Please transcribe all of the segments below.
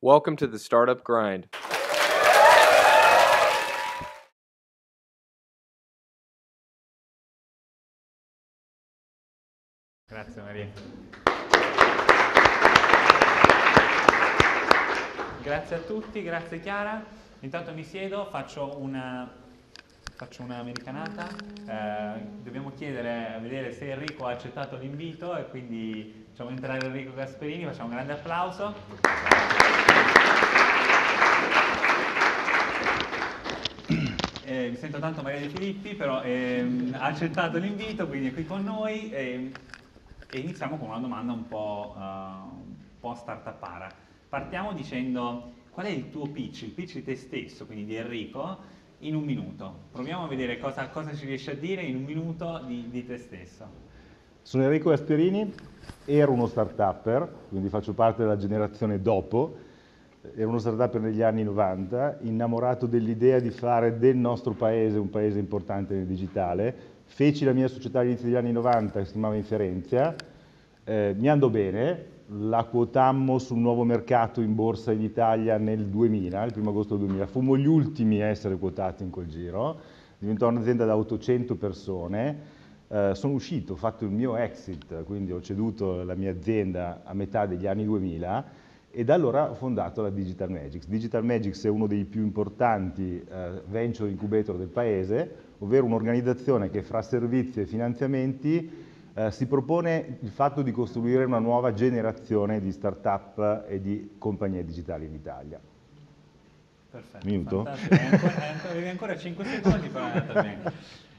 Welcome to the Startup Grind. Grazie Maria. Grazie a tutti, grazie Chiara. Intanto mi siedo, faccio una, faccio un'americanata. Eh, dobbiamo chiedere, a vedere se Enrico ha accettato l'invito e quindi facciamo entrare Enrico Gasperini, facciamo un grande applauso. Eh, mi sento tanto Maria De Filippi, però ehm, ha accettato l'invito, quindi è qui con noi ehm, e iniziamo con una domanda un po', uh, un po startupara. Partiamo dicendo qual è il tuo pitch, il pitch di te stesso, quindi di Enrico, in un minuto. Proviamo a vedere cosa, cosa ci riesci a dire in un minuto di, di te stesso. Sono Enrico Gasperini, ero uno start-upper, quindi faccio parte della generazione dopo, ero uno start-upper negli anni 90, innamorato dell'idea di fare del nostro paese un paese importante nel digitale, feci la mia società all'inizio degli anni 90 che si chiamava Inferenzia, eh, mi andò bene, la quotammo sul nuovo mercato in borsa in Italia nel 2000, il 1 agosto 2000, fummo gli ultimi a essere quotati in quel giro, diventò un'azienda da 800 persone, eh, sono uscito, ho fatto il mio exit, quindi ho ceduto la mia azienda a metà degli anni 2000 e da allora ho fondato la Digital Magics. Digital Magics è uno dei più importanti eh, venture incubator del paese, ovvero un'organizzazione che fra servizi e finanziamenti eh, si propone il fatto di costruire una nuova generazione di start-up e di compagnie digitali in Italia. Perfetto. Minuto? Avevi ancora, 5 secondi, però è andata bene.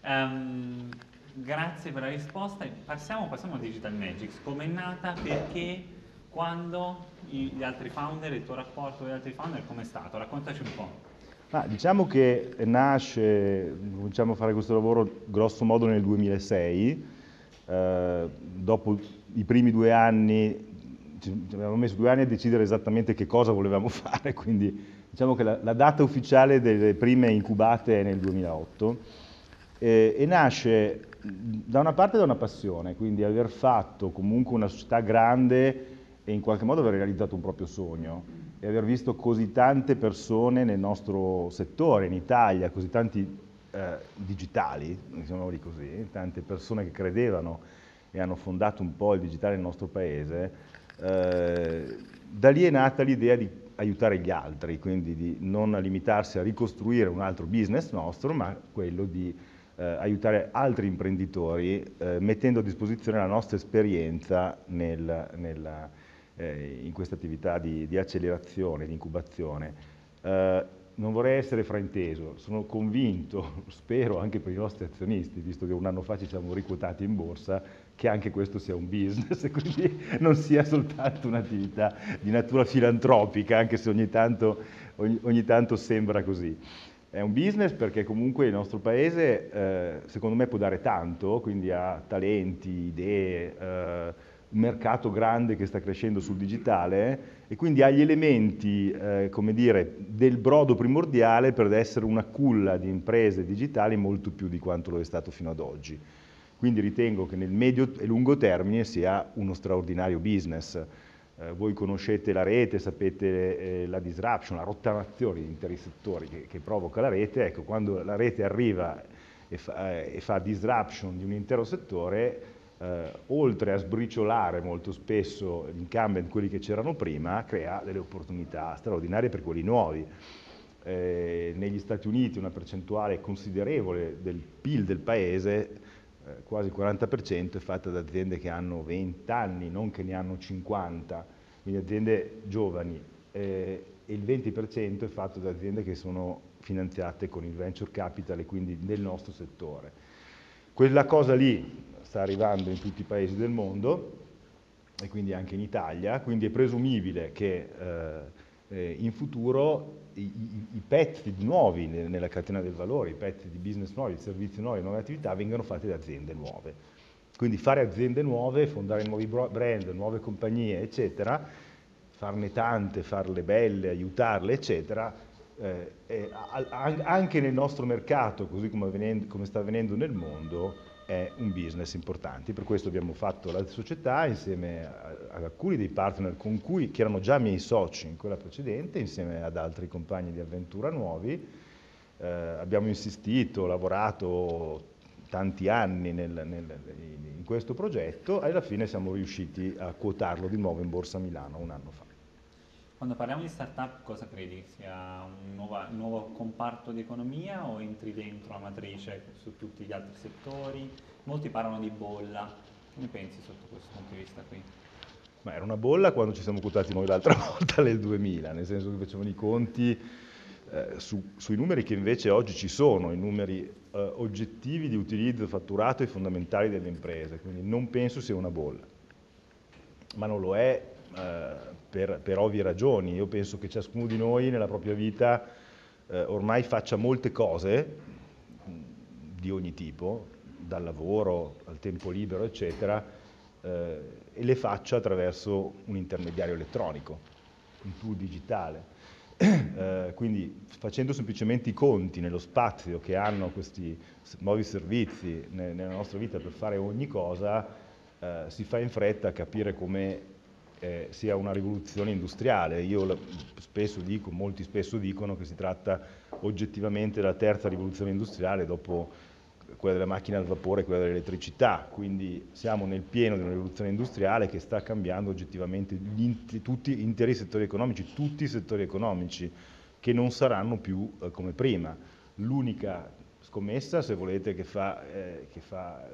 Um, grazie per la risposta. Passiamo, passiamo a Digital Magics. Come è nata? Perché? Quando? Gli altri founder, il tuo rapporto con gli altri founder, come è stato? Raccontaci un po'. Ma diciamo che nasce, cominciamo a fare questo lavoro grosso modo nel 2006, eh, dopo i primi due anni, ci avevamo messo due anni a decidere esattamente che cosa volevamo fare, quindi diciamo che la, la data ufficiale delle prime incubate è nel 2008 eh, e nasce da una parte da una passione, quindi aver fatto comunque una società grande e in qualche modo aver realizzato un proprio sogno e aver visto così tante persone nel nostro settore, in Italia, così tanti eh, digitali, diciamoli così, tante persone che credevano e hanno fondato un po' il digitale nel nostro paese, eh, da lì è nata l'idea di aiutare gli altri, quindi di non limitarsi a ricostruire un altro business nostro, ma quello di eh, aiutare altri imprenditori eh, mettendo a disposizione la nostra esperienza nel, nella, eh, in questa attività di, di, accelerazione, di incubazione. Non vorrei essere frainteso, sono convinto, spero anche per i nostri azionisti, visto che un anno fa ci siamo riquotati in borsa, che anche questo sia un business e quindi non sia soltanto un'attività di natura filantropica, anche se ogni tanto, ogni, ogni tanto, sembra così. È un business perché comunque il nostro paese, eh, secondo me, può dare tanto, quindi ha talenti, idee, eh, un mercato grande che sta crescendo sul digitale e quindi ha gli elementi, eh, come dire, del brodo primordiale per essere una culla di imprese digitali molto più di quanto lo è stato fino ad oggi. Quindi ritengo che nel medio e lungo termine sia uno straordinario business. Eh, voi conoscete la rete, sapete eh, la disruption, la rottamazione di interi settori che, che, provoca la rete. Ecco, quando la rete arriva e fa, eh, e fa disruption di un intero settore, eh, oltre a sbriciolare molto spesso gli incumbent, quelli che c'erano prima, crea delle opportunità straordinarie per quelli nuovi. Eh, negli Stati Uniti una percentuale considerevole del PIL del paese, eh, quasi il 40%, è fatta da aziende che hanno 20 anni, non che ne hanno 50, quindi aziende giovani, eh, e il 20% è fatto da aziende che sono finanziate con il venture capital e quindi nel nostro settore. Quella cosa lì sta arrivando in tutti i paesi del mondo e quindi anche in Italia, quindi è presumibile che eh, eh, in futuro i, i, i, pezzi nuovi nella catena del valore, i pezzi di business nuovi, i servizi nuovi, le nuove attività vengano fatti da aziende nuove. Quindi fare aziende nuove, fondare nuovi brand, nuove compagnie, eccetera, farne tante, farle belle, aiutarle, eccetera, eh, anche nel nostro mercato, così come, avvenendo, come sta avvenendo nel mondo, è un business importante. Per questo abbiamo fatto la società insieme ad alcuni dei partner con cui, che erano già miei soci in quella precedente, insieme ad altri compagni di avventura nuovi. Eh, abbiamo insistito, lavorato tanti anni nel, nel, in questo progetto e alla fine siamo riusciti a quotarlo di nuovo in Borsa Milano un anno fa. Quando parliamo di startup cosa credi? Sia un, nuova, nuovo comparto di economia o entri dentro la matrice su tutti gli altri settori? Molti parlano di bolla, che ne pensi sotto questo punto di vista qui? Ma era una bolla quando ci siamo quotati noi l'altra volta nel 2000, nel senso che facevano i conti eh, su, sui numeri che invece oggi ci sono, i numeri eh, oggettivi di utilizzo fatturato e fondamentali delle imprese, quindi non penso sia una bolla, ma non lo è eh, per, per, ovvie ragioni. Io penso che ciascuno di noi nella propria vita eh, ormai faccia molte cose di ogni tipo, dal lavoro al tempo libero, eccetera, eh, e le faccia attraverso un intermediario elettronico, un tool digitale. Eh, quindi facendo semplicemente i conti nello spazio che hanno questi nuovi servizi ne, nella nostra vita per fare ogni cosa, eh, si fa in fretta a capire come eh, sia una rivoluzione industriale. Io spesso dico, molti spesso dicono che si tratta oggettivamente della terza rivoluzione industriale dopo quella delle macchine al vapore e quella dell'elettricità, quindi siamo nel pieno di una rivoluzione industriale che sta cambiando oggettivamente gli, tutti interi settori economici, tutti i settori economici che non saranno più eh, come prima. L'unica scommessa, se volete, che fa, eh, che fa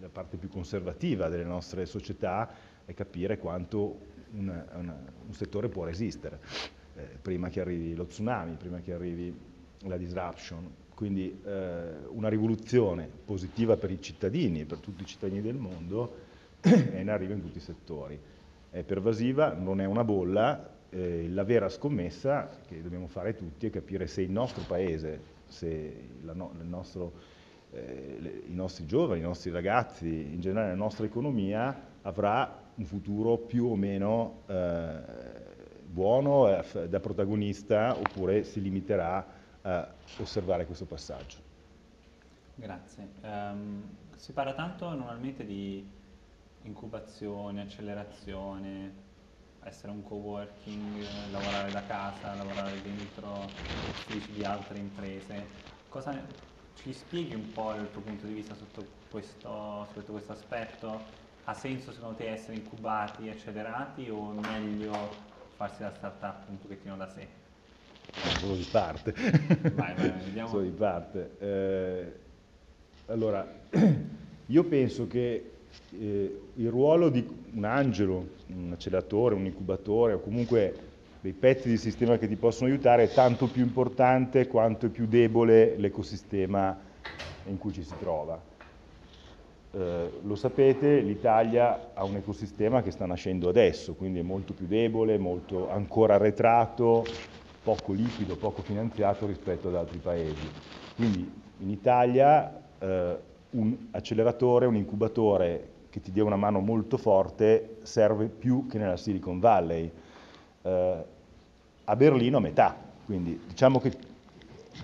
la parte più conservativa delle nostre società è capire quanto una, una, un settore può resistere, eh, prima che arrivi lo tsunami, prima che arrivi la disruption, quindi eh, una rivoluzione positiva per i cittadini e per tutti i cittadini del mondo è in arrivo in tutti i settori. È pervasiva, non è una bolla, eh, la vera scommessa che dobbiamo fare tutti è capire se il nostro paese, se no, nostro, eh, le, i nostri giovani, i nostri ragazzi, in generale la nostra economia avrà un futuro più o meno eh, buono eh, da protagonista oppure si limiterà a osservare questo passaggio. Grazie. Um, si parla tanto normalmente di incubazione, accelerazione, essere un co-working, lavorare da casa, lavorare dentro uffici di altre imprese. Cosa, ci spieghi un po' il tuo punto di vista sotto questo, sotto questo aspetto? Ha senso secondo te essere incubati, accelerati o è meglio farsi la startup un pochettino da sé? solo di parte. Vai, vai, vediamo. solo di parte. Eh, allora, io penso che eh, il ruolo di un angelo, un acceleratore, un incubatore o comunque dei pezzi di sistema che ti possono aiutare è tanto più importante quanto è più debole l'ecosistema in cui ci si trova. Eh, lo sapete, l'Italia ha un ecosistema che sta nascendo adesso, quindi è molto più debole, molto ancora arretrato, poco liquido, poco finanziato rispetto ad altri paesi. Quindi in Italia eh, un acceleratore, un incubatore che ti dia una mano molto forte serve più che nella Silicon Valley. Eh, a Berlino a metà, quindi diciamo che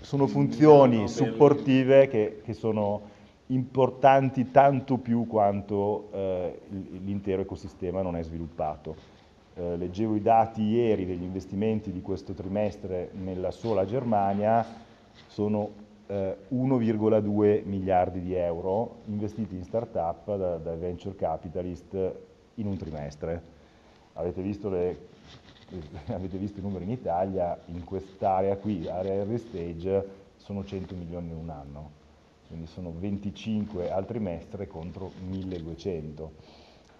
sono funzioni supportive che, che sono importanti tanto più quanto eh, l'intero ecosistema non è sviluppato. Eh, leggevo i dati ieri degli investimenti di questo trimestre nella sola Germania, sono eh, 1,2 miliardi di euro investiti in start-up da, da, venture capitalist in un trimestre. Avete visto, le, avete visto i numeri in Italia, in quest'area qui, area early stage, sono 100 milioni in un anno, quindi sono 25 al trimestre contro 1200.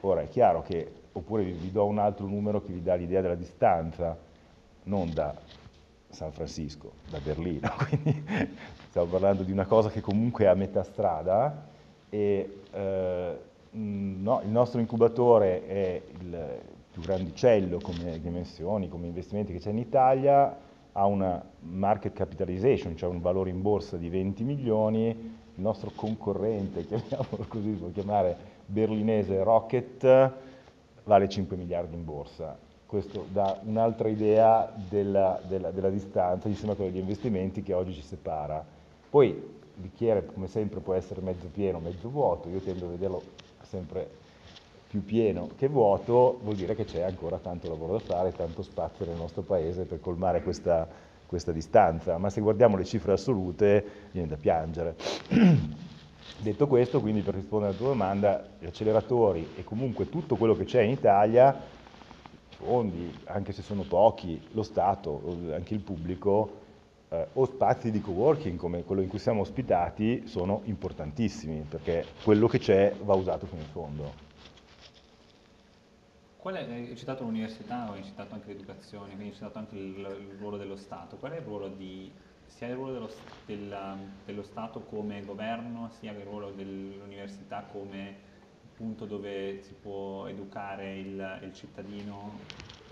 Ora è chiaro che oppure vi, vi do un altro numero che vi dà l'idea della distanza, non da San Francisco, da Berlino, quindi stiamo parlando di una cosa che comunque è a metà strada e eh, no, il nostro incubatore è il più grandicello come dimensioni, come investimenti che c'è in Italia, ha una market capitalization, cioè un valore in borsa di 20 milioni, il nostro concorrente, chiamiamolo così, si può chiamare berlinese Rocket, vale 5 miliardi in borsa. Questo dà un'altra idea della, della, della, distanza insieme a quella degli investimenti che oggi ci separa. Poi il bicchiere come sempre può essere mezzo pieno, mezzo vuoto, io tendo a vederlo sempre più pieno che vuoto, vuol dire che c'è ancora tanto lavoro da fare, tanto spazio nel nostro paese per colmare questa, questa distanza, ma se guardiamo le cifre assolute viene da piangere. Detto questo, quindi per rispondere alla tua domanda, gli acceleratori e comunque tutto quello che c'è in Italia, fondi, anche se sono pochi, lo Stato, anche il pubblico, eh, o spazi di coworking come quello in cui siamo ospitati sono importantissimi perché quello che c'è va usato fino in fondo. Qual è, hai citato l'università, hai citato anche l'educazione, quindi hai citato anche il, il, ruolo dello Stato. Qual è il ruolo di, sia il ruolo dello, del, dello Stato come governo, sia il ruolo dell'università come punto dove si può educare il, il cittadino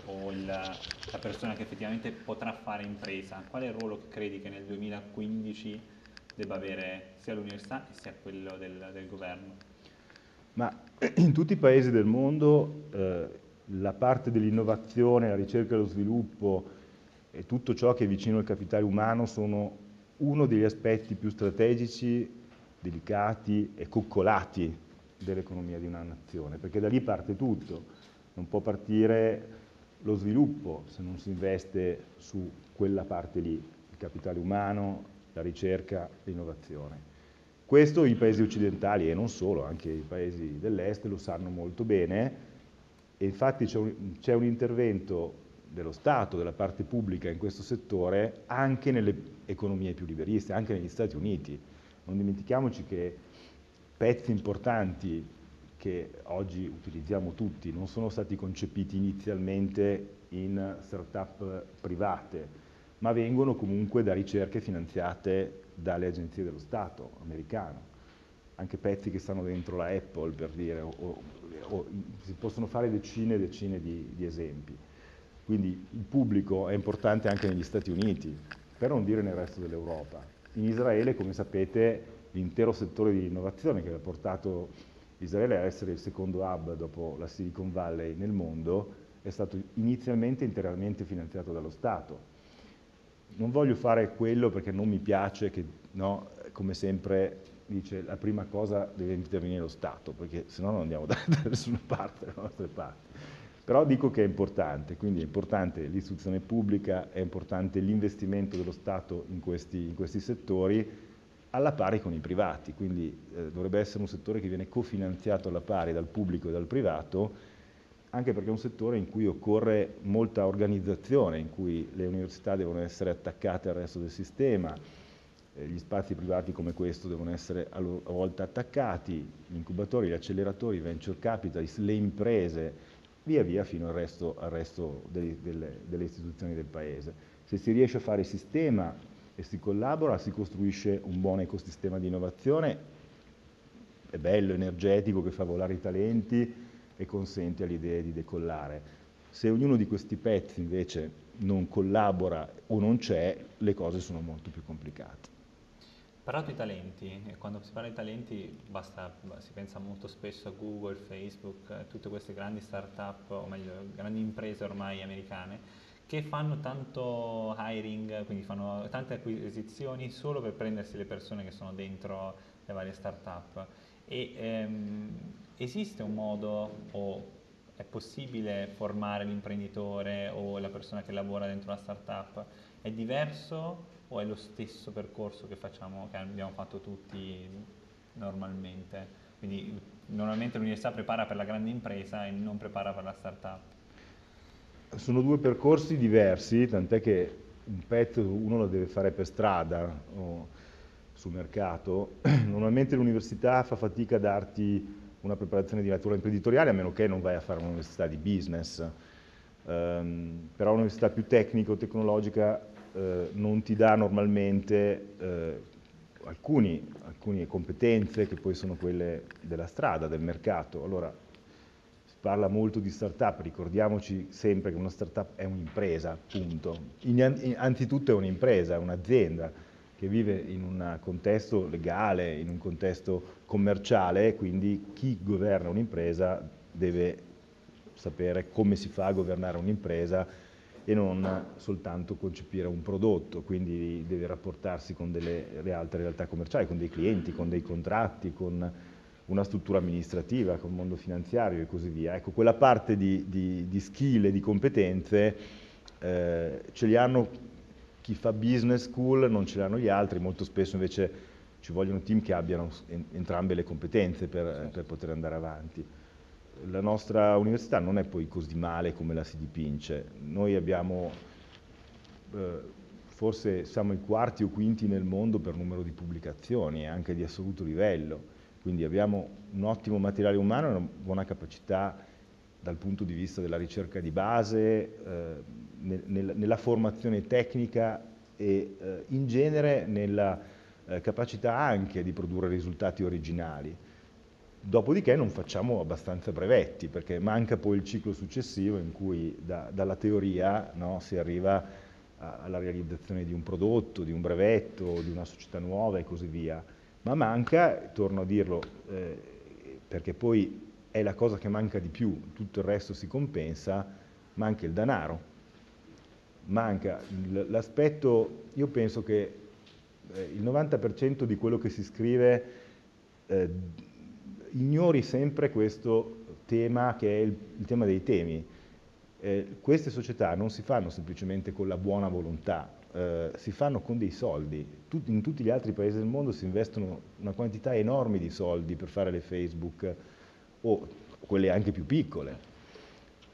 o il, la persona che effettivamente potrà fare impresa? Qual è il ruolo che credi che nel 2015 debba avere sia l'università sia quello del, del governo? Ma in tutti i paesi del mondo eh, la parte dell'innovazione, la ricerca e lo sviluppo e tutto ciò che è vicino al capitale umano sono uno degli aspetti più strategici, delicati e coccolati dell'economia di una nazione, perché da lì parte tutto. Non può partire lo sviluppo se non si investe su quella parte lì, il capitale umano, la ricerca, l'innovazione. Questo i paesi occidentali e non solo, anche i paesi dell'est lo sanno molto bene e infatti c'è un, un, intervento dello Stato, della parte pubblica in questo settore anche nelle economie più liberiste, anche negli Stati Uniti. Non dimentichiamoci che pezzi importanti che oggi utilizziamo tutti non sono stati concepiti inizialmente in start-up private, ma vengono comunque da ricerche finanziate dalle agenzie dello Stato americano. Anche pezzi che stanno dentro la Apple, per dire, o, o, si possono fare decine e decine di, di esempi. Quindi il pubblico è importante anche negli Stati Uniti, per non dire nel resto dell'Europa. In Israele, come sapete, l'intero settore di innovazione che ha portato Israele a essere il secondo hub dopo la Silicon Valley nel mondo è stato inizialmente interamente finanziato dallo Stato. Non voglio fare quello perché non mi piace che, no, come sempre dice, la prima cosa deve intervenire lo Stato, perché se no non andiamo da, da nessuna parte, dalle nostre parti. Però dico che è importante, quindi è importante l'istruzione pubblica, è importante l'investimento dello Stato in questi, in questi settori, alla pari con i privati, quindi eh, dovrebbe essere un settore che viene cofinanziato alla pari dal pubblico e dal privato, anche perché è un settore in cui occorre molta organizzazione, in cui le università devono essere attaccate al resto del sistema, eh, gli spazi privati come questo devono essere a, loro, volta attaccati, gli incubatori, gli acceleratori, i venture capitalist, le imprese, via via fino al resto, al resto delle, delle, delle istituzioni del Paese. Se si riesce a fare sistema e si collabora, si costruisce un buon ecosistema di innovazione, è bello, energetico, che fa volare i talenti e consente alle idee di decollare. Se ognuno di questi pezzi invece non collabora o non c'è, le cose sono molto più complicate. Parlato di talenti, e quando si parla di talenti basta, si pensa molto spesso a Google, Facebook, tutte queste grandi start-up, o meglio, grandi imprese ormai americane, che fanno tanto hiring, quindi fanno tante acquisizioni solo per prendersi le persone che sono dentro le varie start-up. E, ehm, esiste un modo o è possibile formare l'imprenditore o la persona che lavora dentro la start-up? È diverso o è lo stesso percorso che facciamo, che abbiamo fatto tutti normalmente? Quindi normalmente l'università prepara per la grande impresa e non prepara per la start-up sono due percorsi diversi, tant'è che un pezzo uno lo deve fare per strada o sul mercato. Normalmente l'università fa fatica a darti una preparazione di natura imprenditoriale, a meno che non vai a fare un'università di business. Um, però un'università più tecnico-tecnologica uh, non ti dà normalmente uh, alcuni, alcune competenze che poi sono quelle della strada, del mercato. Allora, parla molto di startup, ricordiamoci sempre che una startup è un'impresa, punto. In, anzitutto è un'impresa, è un'azienda che vive in un contesto legale, in un contesto commerciale, quindi chi governa un'impresa deve sapere come si fa a governare un'impresa e non soltanto concepire un prodotto, quindi deve rapportarsi con delle altre realtà commerciali, con dei clienti, con dei contratti, con una struttura amministrativa, con il mondo finanziario e così via. Ecco, quella parte di, di, di skill e di competenze eh, ce li hanno chi fa business school, non ce li hanno gli altri, molto spesso invece ci vogliono team che abbiano entrambe le competenze per, per poter andare avanti la nostra università non è poi così male come la si dipinge. Noi abbiamo, eh, forse siamo i quarti o quinti nel mondo per numero di pubblicazioni, anche di assoluto livello. Quindi abbiamo un ottimo materiale umano e una buona capacità dal punto di vista della ricerca di base, eh, nel, nella formazione tecnica e eh, in genere nella eh, capacità anche di produrre risultati originali. Dopodiché non facciamo abbastanza brevetti perché manca poi il ciclo successivo in cui da, dalla teoria no, si arriva a, alla realizzazione di un prodotto, di un brevetto, di una società nuova e così via. Ma manca, torno a dirlo, eh, perché poi è la cosa che manca di più, tutto il resto si compensa, manca il denaro. Manca l'aspetto, io penso che eh, il 90% di quello che si scrive eh, ignori sempre questo tema che è il, il tema dei temi. Eh, queste società non si fanno semplicemente con la buona volontà, eh, si fanno con dei soldi. Tut in tutti gli altri paesi del mondo si investono una quantità enorme di soldi per fare le Facebook o quelle anche più piccole.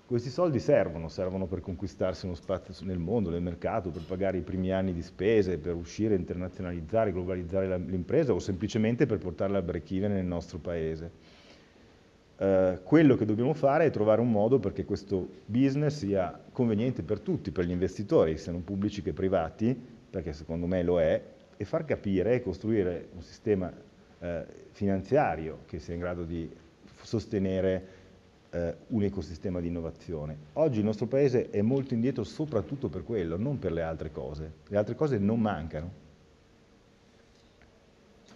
Questi soldi servono, servono per conquistarsi uno spazio nel mondo, nel mercato, per pagare i primi anni di spese, per uscire, internazionalizzare, globalizzare l'impresa o semplicemente per portarla al break-even nel nostro paese. Uh, quello che dobbiamo fare è trovare un modo perché questo business sia conveniente per tutti, per gli investitori, siano pubblici che privati, perché secondo me lo è, e far capire e costruire un sistema uh, finanziario che sia in grado di sostenere eh, un ecosistema di innovazione. Oggi il nostro paese è molto indietro soprattutto per quello, non per le altre cose. Le altre cose non mancano.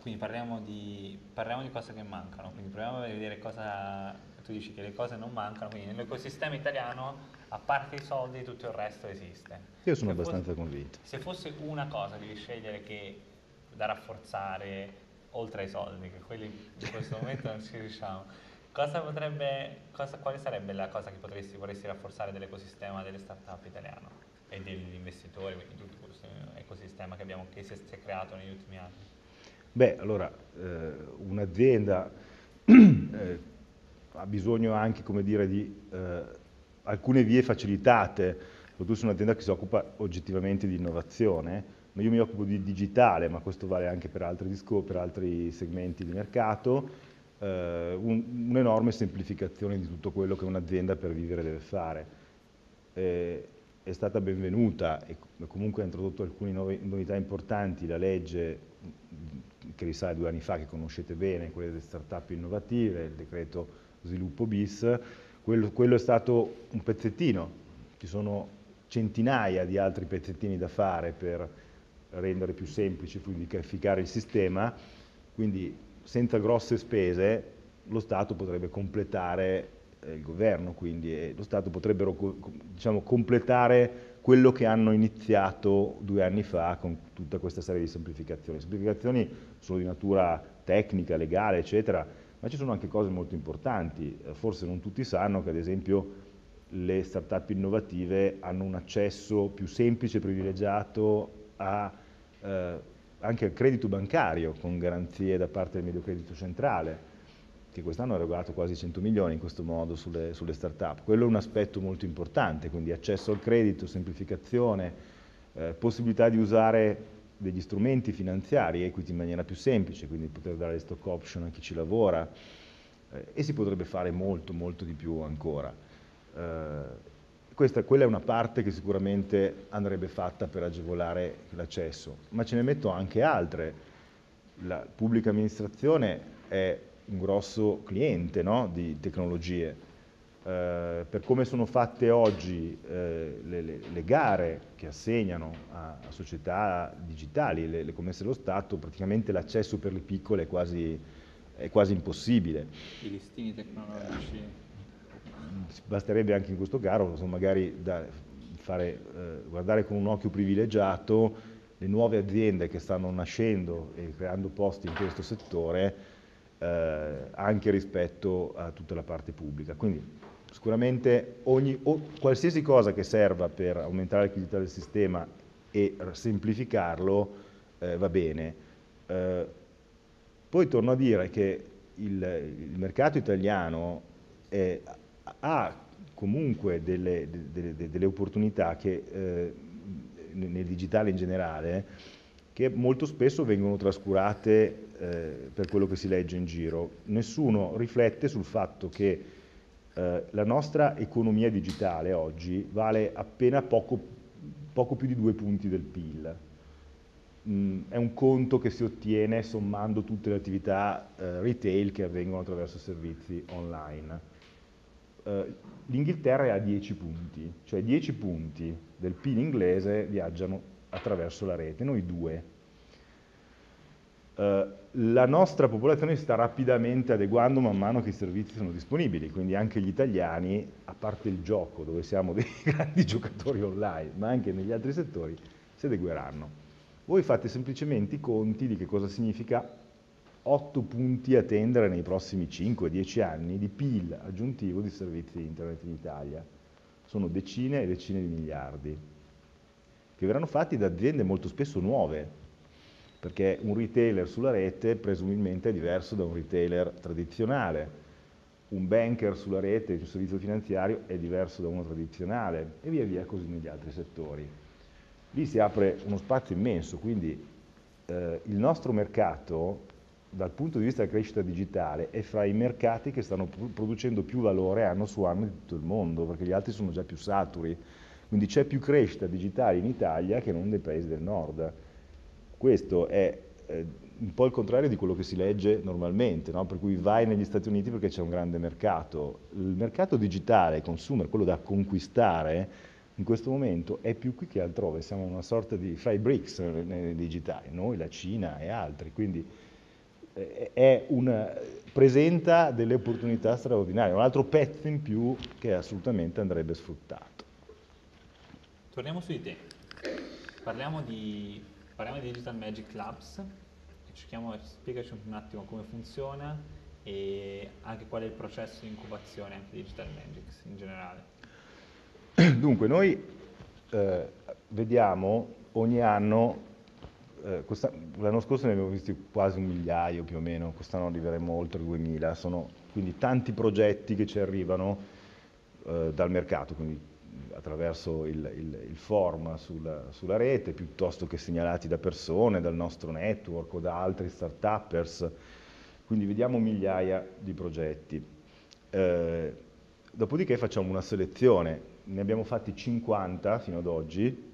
Quindi parliamo di, parliamo di cose che mancano, quindi proviamo a vedere cosa, tu dici che le cose non mancano, quindi nell'ecosistema italiano a parte i soldi tutto il resto esiste. Io sono se abbastanza fosse, convinto. Se fosse una cosa devi scegliere che da rafforzare oltre ai soldi, che quelli in questo momento non ci riusciamo, Cosa potrebbe, cosa, quale sarebbe la cosa che potresti, vorresti rafforzare dell'ecosistema delle start-up italiano e degli investitori, quindi tutto questo ecosistema che, abbiamo, che si è creato negli ultimi anni? Beh, allora, eh, un'azienda eh, ha bisogno anche, come dire, di eh, alcune vie facilitate, soprattutto su un'azienda che si occupa oggettivamente di innovazione, io mi occupo di digitale, ma questo vale anche per altri, per altri segmenti di mercato, eh, un, un'enorme semplificazione di tutto quello che un'azienda per vivere deve fare. Eh, è stata benvenuta e comunque ha introdotto alcune novità importanti, la legge che risale due anni fa, che conoscete bene, quelle delle start-up innovative, il decreto sviluppo bis, quello, quello è stato un pezzettino, ci sono centinaia di altri pezzettini da fare per rendere più semplice, fluidificare il sistema, quindi senza grosse spese lo Stato potrebbe completare eh, il governo, quindi lo Stato potrebbe diciamo, completare quello che hanno iniziato due anni fa con tutta questa serie di semplificazioni. Semplificazioni sono di natura tecnica, legale, eccetera, ma ci sono anche cose molto importanti. Eh, forse non tutti sanno che ad esempio le start-up innovative hanno un accesso più semplice e privilegiato a eh, anche al credito bancario con garanzie da parte del medio credito centrale, che quest'anno ha erogato quasi 100 milioni in questo modo sulle, sulle start-up. Quello è un aspetto molto importante, quindi accesso al credito, semplificazione, eh, possibilità di usare degli strumenti finanziari, equity in maniera più semplice, quindi poter dare le stock option a chi ci lavora eh, e si potrebbe fare molto, molto di più ancora. Eh, questa, quella è una parte che sicuramente andrebbe fatta per agevolare l'accesso, ma ce ne metto anche altre. La pubblica amministrazione è un grosso cliente no? di tecnologie. Eh, per come sono fatte oggi eh, le, le, le, gare che assegnano a, a società digitali, le, le, commesse dello Stato, praticamente l'accesso per le piccole è quasi, è quasi impossibile. I listini tecnologici basterebbe anche in questo caso magari da, fare, eh, guardare con un occhio privilegiato le nuove aziende che stanno nascendo e creando posti in questo settore eh, anche rispetto a tutta la parte pubblica. Quindi sicuramente ogni, o, qualsiasi cosa che serva per aumentare la liquidità del sistema e semplificarlo eh, va bene. Eh, poi torno a dire che il, il mercato italiano è, ha comunque delle, delle, delle opportunità che eh, nel digitale in generale che molto spesso vengono trascurate eh, per quello che si legge in giro. Nessuno riflette sul fatto che eh, la nostra economia digitale oggi vale appena poco, poco più di due punti del PIL. Mm, è un conto che si ottiene sommando tutte le attività eh, retail che avvengono attraverso servizi online. Uh, L'Inghilterra è a 10 punti, cioè 10 punti del PIL inglese viaggiano attraverso la rete, noi due. Uh, la nostra popolazione si sta rapidamente adeguando man mano che i servizi sono disponibili, quindi anche gli italiani, a parte il gioco dove siamo dei grandi giocatori online, ma anche negli altri settori, si adegueranno. Voi fate semplicemente i conti di che cosa significa 8 punti a tendere nei prossimi 5-10 anni di PIL aggiuntivo di servizi internet in Italia. Sono decine e decine di miliardi, che verranno fatti da aziende molto spesso nuove, perché un retailer sulla rete presumibilmente è diverso da un retailer tradizionale, un banker sulla rete di un servizio finanziario è diverso da uno tradizionale e via via così negli altri settori. Lì si apre uno spazio immenso, quindi eh, il nostro mercato dal punto di vista della crescita digitale è fra i mercati che stanno producendo più valore anno su anno di tutto il mondo, perché gli altri sono già più saturi, quindi c'è più crescita digitale in Italia che non nei paesi del nord. Questo è eh, un po' il contrario di quello che si legge normalmente, no? per cui vai negli Stati Uniti perché c'è un grande mercato. Il mercato digitale, consumer, quello da conquistare, in questo momento è più qui che altrove, siamo una sorta di fra i digitali, noi, la Cina e altri, quindi eh, una, presenta delle opportunità straordinarie, un altro pezzo in più che assolutamente andrebbe sfruttato. Torniamo su di te, parliamo di, parliamo di Digital Magic Labs, cerchiamo, spiegaci un attimo come funziona e anche qual è il processo di incubazione anche di Digital Magics in generale. Dunque, noi eh, vediamo ogni anno, eh, l'anno scorso ne abbiamo visti quasi un migliaio più o meno, quest'anno arriveremo oltre 2000, sono quindi tanti progetti che ci arrivano eh, dal mercato, quindi attraverso il, il, il form sulla, sulla, rete, piuttosto che segnalati da persone, dal nostro network o da altri start-uppers, quindi vediamo migliaia di progetti. Eh, dopodiché facciamo una selezione ne abbiamo fatti 50 fino ad oggi,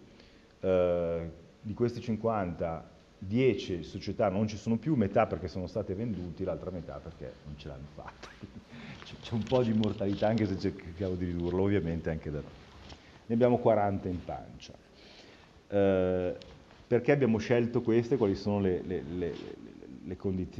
eh, di questi 50 10 società non ci sono più, metà perché sono state venduti, l'altra metà perché non ce l'hanno fatta. C'è un po' di mortalità anche se cerchiamo di ridurlo, ovviamente anche da noi. Ne abbiamo 40 in pancia. Eh, perché abbiamo scelto queste? Quali sono le, le, le,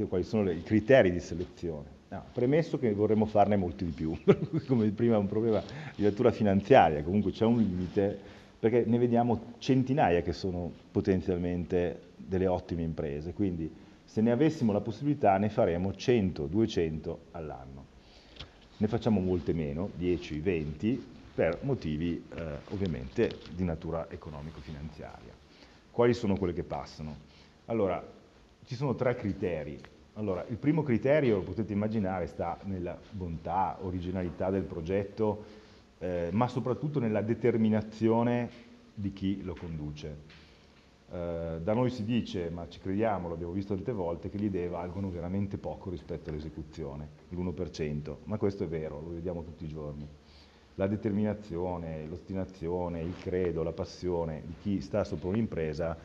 quali sono i criteri di selezione? No, premesso che vorremmo farne molti di più, come prima un problema di lettura finanziaria, comunque c'è un limite, perché ne vediamo centinaia che sono potenzialmente delle ottime imprese, quindi se ne avessimo la possibilità ne faremo 100, 200 all'anno. Ne facciamo molte meno, 10, 20, per motivi eh, ovviamente di natura economico-finanziaria. Quali sono quelle che passano? Allora, ci sono tre criteri allora, il primo criterio, lo potete immaginare, sta nella bontà, originalità del progetto, eh, ma soprattutto nella determinazione di chi lo conduce. Eh, da noi si dice, ma ci crediamo, l'abbiamo visto tante volte, che le idee valgono veramente poco rispetto all'esecuzione, l'1%, ma questo è vero, lo vediamo tutti i giorni. La determinazione, l'ostinazione, il credo, la passione di chi sta sopra un'impresa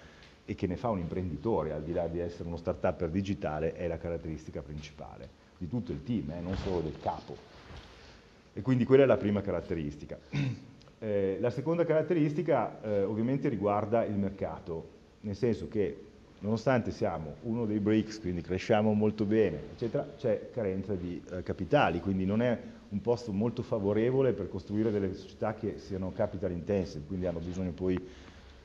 e che ne fa un imprenditore, al di là di essere uno start-up digitale, è la caratteristica principale di tutto il team, eh, non solo del capo. E quindi quella è la prima caratteristica. Eh, la seconda caratteristica eh, ovviamente riguarda il mercato, nel senso che nonostante siamo uno dei BRICS, quindi cresciamo molto bene, eccetera, c'è carenza di eh, capitali, quindi non è un posto molto favorevole per costruire delle società che siano capital intensive, quindi hanno bisogno poi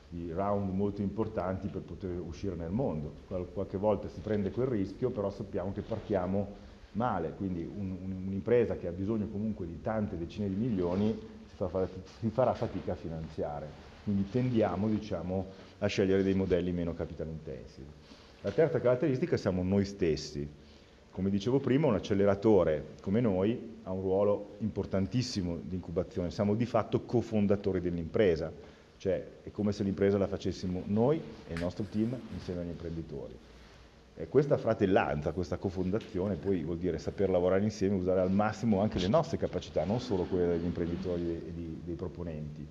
di round molto importanti per poter uscire nel mondo. Qual qualche volta si prende quel rischio, però sappiamo che partiamo male, quindi un'impresa un che ha bisogno comunque di tante decine di milioni si, fa, si farà fatica a finanziare. Quindi tendiamo diciamo, a scegliere dei modelli meno capital intensive. La terza caratteristica siamo noi stessi. Come dicevo prima, un acceleratore come noi ha un ruolo importantissimo di incubazione, siamo di fatto cofondatori dell'impresa, cioè è come se l'impresa la facessimo noi e il nostro team insieme agli imprenditori. E questa fratellanza, questa cofondazione poi vuol dire saper lavorare insieme, usare al massimo anche le nostre capacità, non solo quelle degli imprenditori e dei, dei proponenti.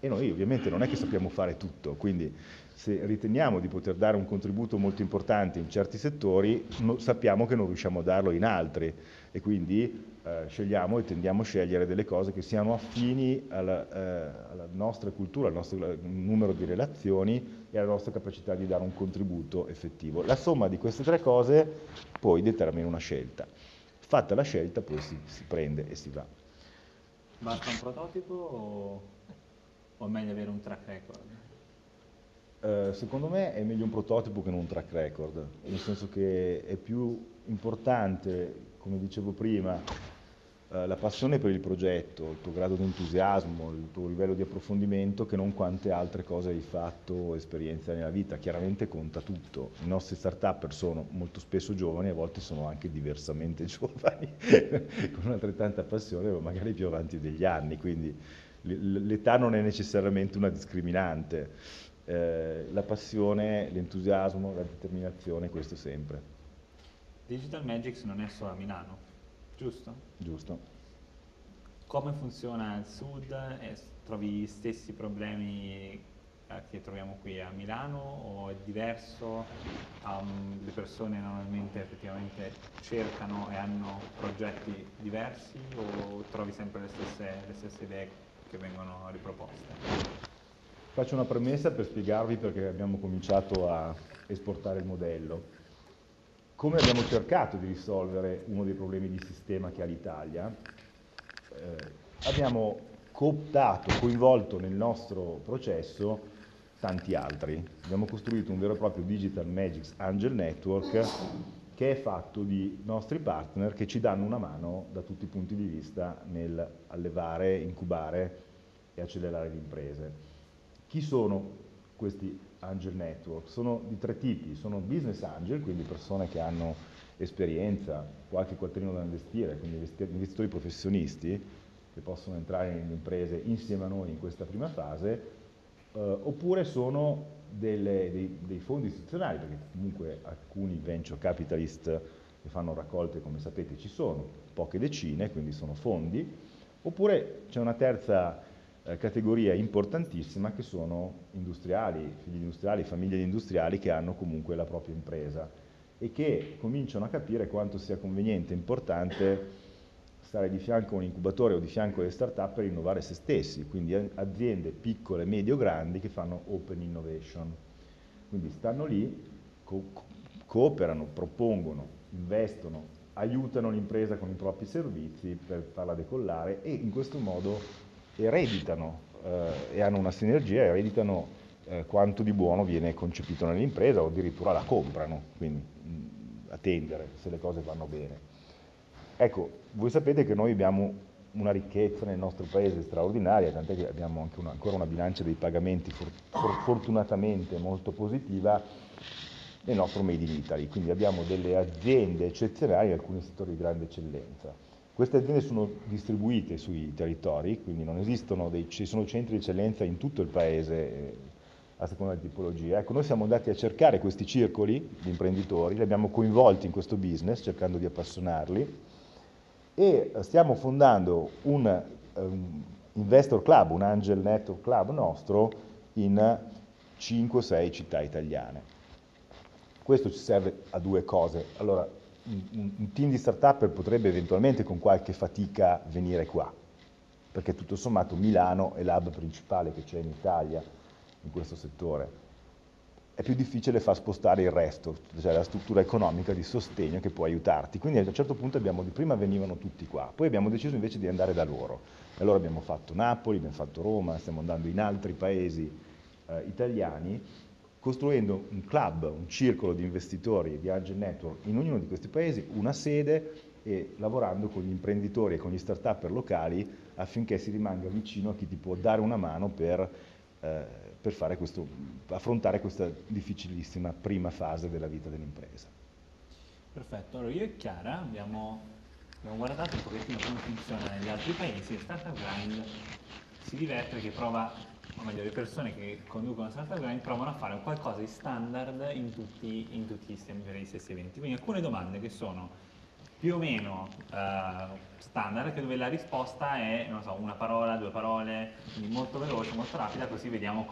E noi ovviamente non è che sappiamo fare tutto, quindi se riteniamo di poter dare un contributo molto importante in certi settori, no, sappiamo che non riusciamo a darlo in altri e quindi eh, scegliamo e tendiamo a scegliere delle cose che siano affini alla, eh, alla nostra cultura, al nostro numero di relazioni e alla nostra capacità di dare un contributo effettivo. La somma di queste tre cose poi determina una scelta. Fatta la scelta poi si, si prende e si va. Basta un prototipo o o è meglio avere un track record? Eh, secondo me è meglio un prototipo che non un track record, nel senso che è più importante, come dicevo prima, eh, la passione per il progetto, il tuo grado di entusiasmo, il tuo livello di approfondimento che non quante altre cose hai fatto o esperienza nella vita. Chiaramente conta tutto. I nostri start-up sono molto spesso giovani, a volte sono anche diversamente giovani, con altrettanta passione, ma magari più avanti degli anni. Quindi l'età non è necessariamente una discriminante, eh, la passione, l'entusiasmo, la determinazione, questo sempre. Digital Magics non è solo a Milano, giusto? Giusto. Come funziona il Sud? E trovi gli stessi problemi eh, che troviamo qui a Milano o è diverso? Um, le persone normalmente effettivamente cercano e hanno progetti diversi o trovi sempre le stesse, le stesse idee che vengono riproposte. Faccio una premessa per spiegarvi perché abbiamo cominciato a esportare il modello. Come abbiamo cercato di risolvere uno dei problemi di sistema che ha l'Italia, eh, abbiamo cooptato, coinvolto nel nostro processo tanti altri. Abbiamo costruito un vero e proprio Digital Magics Angel Network che è fatto di nostri partner che ci danno una mano da tutti i punti di vista nel allevare, incubare e accelerare le imprese. Chi sono questi angel network? Sono di tre tipi, sono business angel, quindi persone che hanno esperienza, qualche quattrino da investire, quindi investitori professionisti che possono entrare nelle imprese insieme a noi in questa prima fase, eh, oppure sono delle, dei, dei, fondi istituzionali, perché comunque alcuni venture capitalist che fanno raccolte, come sapete, ci sono, poche decine, quindi sono fondi, oppure c'è una terza eh, categoria importantissima che sono industriali, figli industriali, famiglie di industriali che hanno comunque la propria impresa e che cominciano a capire quanto sia conveniente e importante stare di fianco a un incubatore o di fianco alle start-up per innovare se stessi, quindi aziende piccole, medio, grandi che fanno open innovation. Quindi stanno lì, co cooperano, propongono, investono, aiutano l'impresa con i propri servizi per farla decollare e in questo modo ereditano eh, e hanno una sinergia, ereditano eh, quanto di buono viene concepito nell'impresa o addirittura la comprano, quindi mh, a tendere se le cose vanno bene. Ecco, voi sapete che noi abbiamo una ricchezza nel nostro paese straordinaria, tant'è che abbiamo anche una, ancora una bilancia dei pagamenti for, for, fortunatamente molto positiva nel nostro Made in Italy, quindi abbiamo delle aziende eccezionali in alcuni settori di grande eccellenza. Queste aziende sono distribuite sui territori, quindi non esistono dei, ci sono centri di eccellenza in tutto il paese eh, a seconda di tipologia. Ecco, noi siamo andati a cercare questi circoli di imprenditori, li abbiamo coinvolti in questo business cercando di appassionarli e stiamo fondando un um, investor club, un angel network club nostro in 5-6 città italiane. Questo ci serve a due cose. Allora, un, team di start-up potrebbe eventualmente con qualche fatica venire qua, perché tutto sommato Milano è l'hub principale che c'è in Italia in questo settore. è più difficile far spostare il resto, cioè la struttura economica di sostegno che può aiutarti. Quindi a un certo punto abbiamo, prima venivano tutti qua, poi abbiamo deciso invece di andare da loro. E allora abbiamo fatto Napoli, abbiamo fatto Roma, stiamo andando in altri paesi eh, italiani, costruendo un club, un circolo di investitori di Angel Network in ognuno di questi paesi, una sede e lavorando con gli imprenditori e con gli start-up locali affinché si rimanga vicino a chi ti può dare una mano per eh, per questo, affrontare questa difficilissima prima fase della vita dell'impresa. Perfetto, allora io e Chiara abbiamo, abbiamo guardato un pochettino come funziona negli altri paesi e Startup Grind si diverte che prova, o meglio le persone che conducono Startup Grind provano a fare qualcosa di standard in tutti, in tutti gli, stessi, stessi eventi. Quindi alcune domande che sono più o meno uh, standard, dove la risposta è, so, una parola, due parole, quindi molto veloce, molto rapida, così vediamo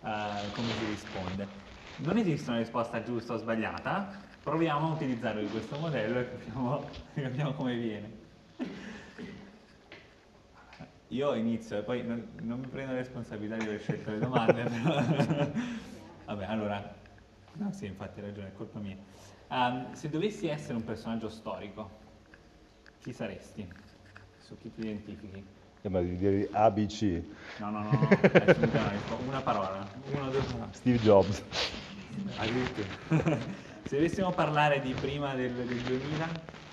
uh, come si risponde. Non esiste una risposta giusta o sbagliata, proviamo a utilizzare questo modello e capiamo, capiamo come viene. Io inizio e poi non, non, mi prendo la responsabilità di aver scelto le domande. Vabbè, allora, no, sì, infatti hai ragione, è colpa mia. Um, se dovessi essere un personaggio storico, chi saresti? Su chi ti identifichi? Eh, ma devi dire ABC. No, no, no, no una parola. Uno, due, Steve Jobs. Se dovessimo parlare di prima del, del 2000, Ancient, uh,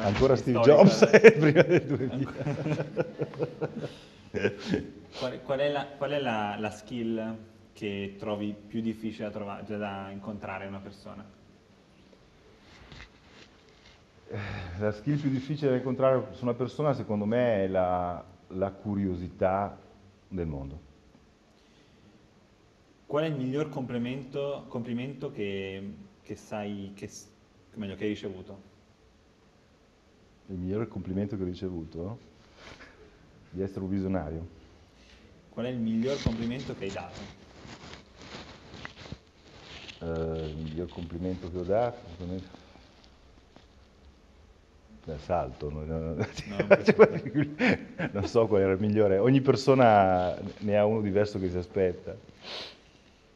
Ancora Steve Jobs prima del 2000. qual, qual, è, la, qual è la, la skill che trovi più difficile da, trovare, cioè da incontrare una persona? Eh, la skill più difficile da incontrare su una persona secondo me è la, la curiosità del mondo. Qual è il miglior complimento, complimento che, che, sai, che, meglio, che hai ricevuto? Il miglior complimento che ho ricevuto? Di essere un visionario. Qual è il miglior complimento che hai dato? eh, il miglior complimento che ho dato, Beh, salto, non, non, non so qual era il migliore, ogni persona ne ha uno diverso che si aspetta.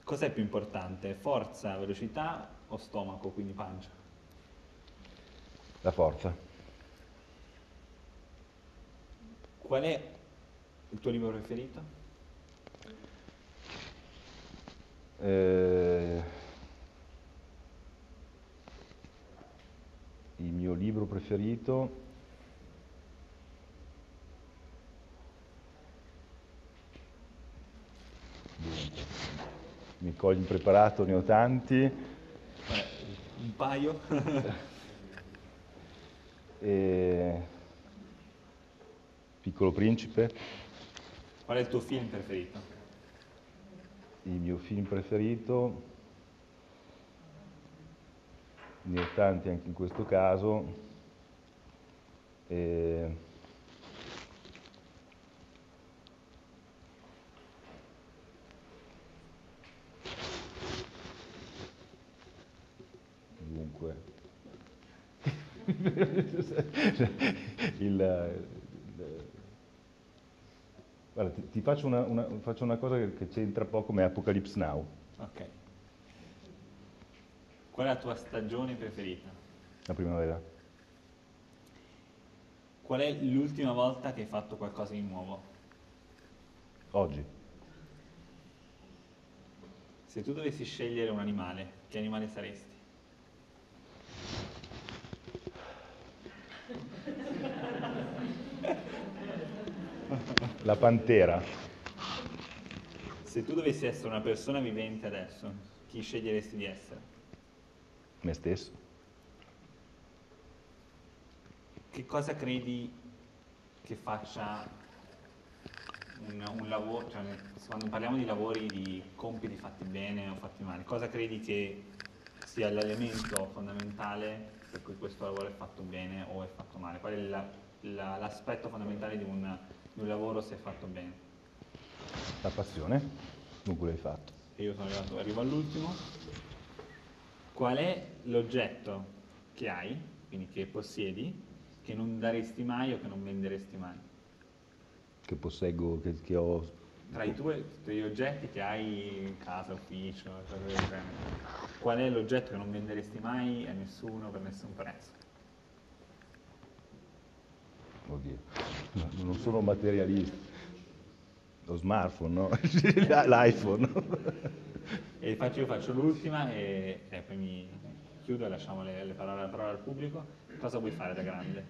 Cos'è più importante, forza, velocità o stomaco, quindi pancia? La forza. Qual è il tuo libro preferito? Eh, il mio libro preferito mi cogli impreparato, ne ho tanti. Eh, un paio. e... Piccolo Principe. Qual è il tuo film preferito? Il mio film preferito ne ho tanti anche in questo caso. E dunque, il, il, guarda, ti, ti faccio, una, una, faccio, una, cosa che, che c'entra poco, è Apocalypse Now. Okay. Qual è la tua stagione preferita? La primavera. Qual è l'ultima volta che hai fatto qualcosa di nuovo? Oggi. Se tu dovessi scegliere un animale, che animale saresti? La pantera. Se tu dovessi essere una persona vivente adesso, chi sceglieresti di essere? me stesso. Che cosa credi che faccia un, un lavoro, cioè quando parliamo di lavori, di compiti fatti bene o fatti male, cosa credi che sia l'elemento fondamentale per cui questo lavoro è fatto bene o è fatto male? Qual è la, la, l'aspetto fondamentale di un, un lavoro se è fatto bene? La passione, dunque l'hai fatto. E io sono arrivato, arrivo all'ultimo qual è l'oggetto che hai, quindi che possiedi, che non daresti mai o che non venderesti mai? Che posseggo, che, che ho tra i tuoi, gli oggetti che hai in casa, ufficio, qual è l'oggetto che non venderesti mai a nessuno per nessun prezzo? Oddio, no, non sono materialista. Lo smartphone, no? L'iPhone. E faccio, io faccio l'ultima e, e poi mi chiudo e lasciamo le, le parole, la parola al pubblico. Cosa vuoi fare da grande?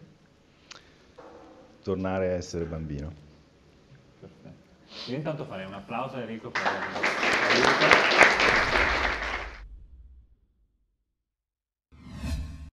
Tornare a essere bambino. Perfetto. Io intanto farei un applauso a Enrico per aiutato.